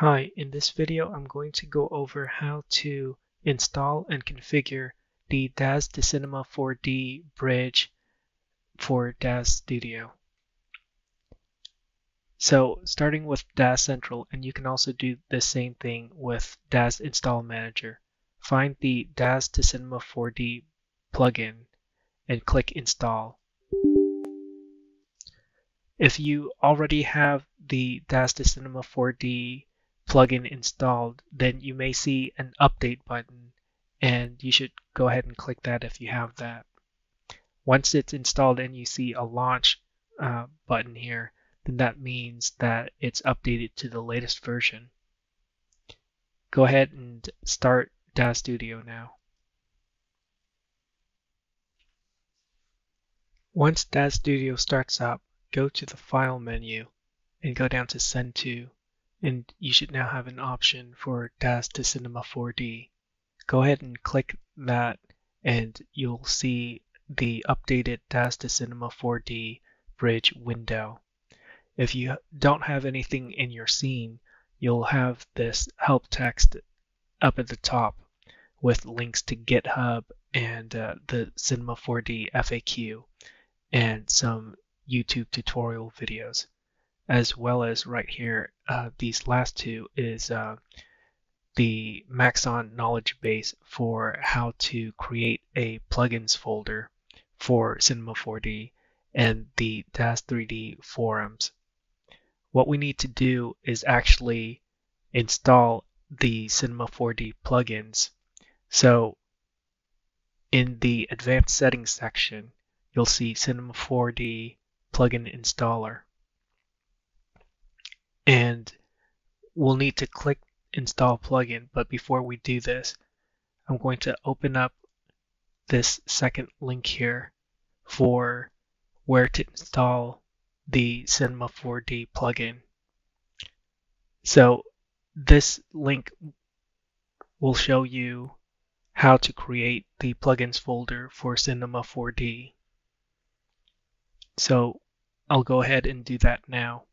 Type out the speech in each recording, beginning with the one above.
Hi, in this video I'm going to go over how to install and configure the DAZ to Cinema 4D bridge for DAZ Studio. So starting with DAZ Central, and you can also do the same thing with DAZ Install Manager. Find the DAZ to Cinema 4D plugin and click Install. If you already have the DAZ to Cinema 4D plugin installed, then you may see an update button and you should go ahead and click that if you have that. Once it's installed and you see a launch uh, button here, then that means that it's updated to the latest version. Go ahead and start DAZ Studio now. Once DAZ Studio starts up, go to the File menu and go down to Send to and you should now have an option for DAZ to Cinema 4D. Go ahead and click that and you'll see the updated DAZ to Cinema 4D bridge window. If you don't have anything in your scene, you'll have this help text up at the top with links to GitHub and uh, the Cinema 4D FAQ and some YouTube tutorial videos as well as right here, uh, these last two is uh, the Maxon knowledge base for how to create a plugins folder for Cinema 4D and the DAZ 3D forums. What we need to do is actually install the Cinema 4D plugins. So in the advanced settings section, you'll see Cinema 4D plugin installer and we'll need to click install plugin. But before we do this, I'm going to open up this second link here for where to install the Cinema 4D plugin. So this link will show you how to create the plugins folder for Cinema 4D. So I'll go ahead and do that now.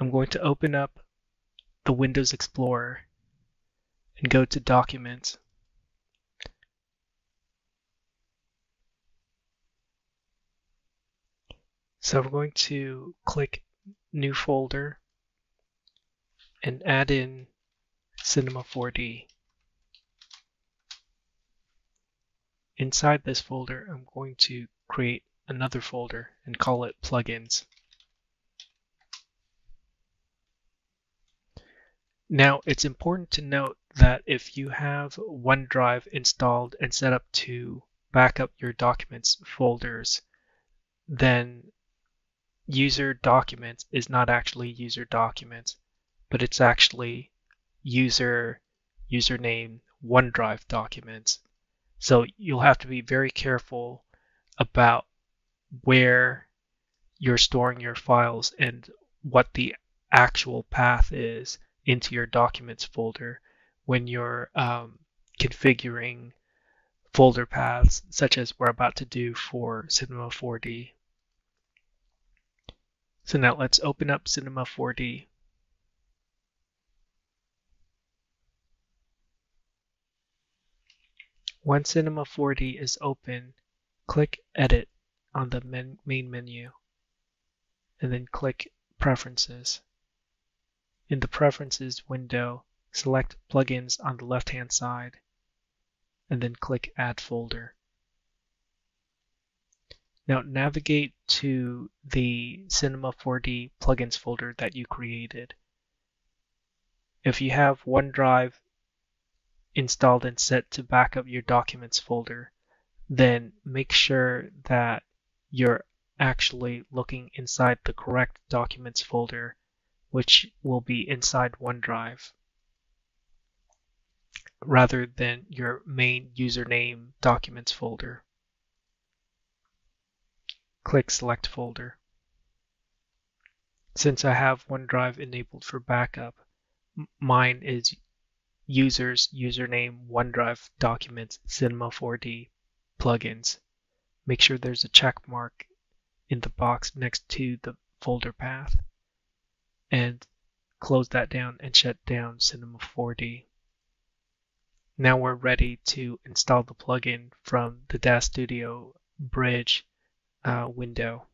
I'm going to open up the Windows Explorer and go to Documents. So I'm going to click New Folder and add in Cinema 4D. Inside this folder, I'm going to create another folder and call it Plugins. Now, it's important to note that if you have OneDrive installed and set up to back up your documents folders, then user documents is not actually user documents, but it's actually user username OneDrive documents. So you'll have to be very careful about where you're storing your files and what the actual path is into your documents folder when you're um, configuring folder paths such as we're about to do for Cinema 4D. So now let's open up Cinema 4D. Once Cinema 4D is open, click Edit on the men main menu and then click Preferences. In the Preferences window, select Plugins on the left-hand side, and then click Add Folder. Now navigate to the Cinema 4D plugins folder that you created. If you have OneDrive installed and set to back up your documents folder, then make sure that you're actually looking inside the correct documents folder which will be inside OneDrive rather than your main username documents folder. Click Select Folder. Since I have OneDrive enabled for backup, mine is users username OneDrive documents Cinema 4D plugins. Make sure there's a check mark in the box next to the folder path and close that down and shut down Cinema 4D. Now we're ready to install the plugin from the DAZ Studio Bridge uh, window.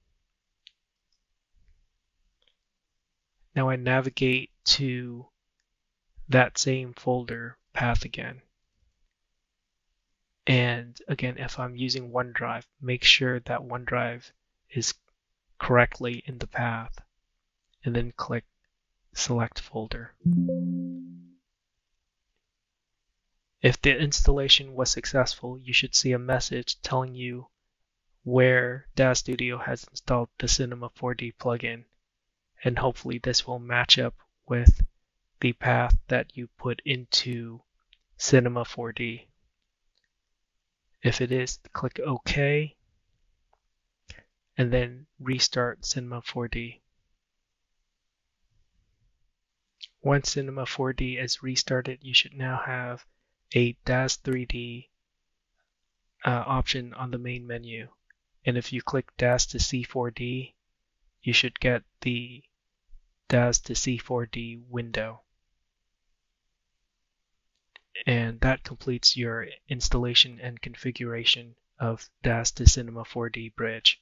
Now I navigate to that same folder path again. And again, if I'm using OneDrive, make sure that OneDrive is correctly in the path and then click select folder. If the installation was successful, you should see a message telling you where DAZ Studio has installed the Cinema 4D plugin and hopefully this will match up with the path that you put into Cinema 4D. If it is, click OK and then restart Cinema 4D. Once Cinema 4D is restarted, you should now have a DAZ 3D uh, option on the main menu. And if you click DAZ to C4D, you should get the DAZ to C4D window. And that completes your installation and configuration of DAZ to Cinema 4D Bridge.